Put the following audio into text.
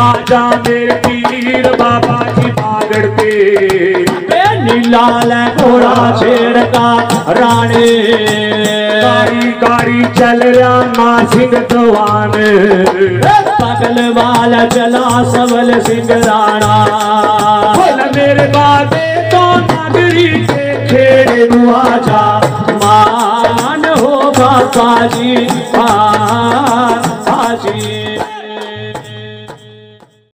आजा मेरे पीर बाबा की बागड़ पे। ए नीला घोड़ा शेर का राणे। गाड़ी गाड़ी चल रहा माँ सिंह दवान पगल वाला चला सबल सिंह राणा। मेरे बाबे तो नागरी के खेड़े आजा मान हो बाबा जी मान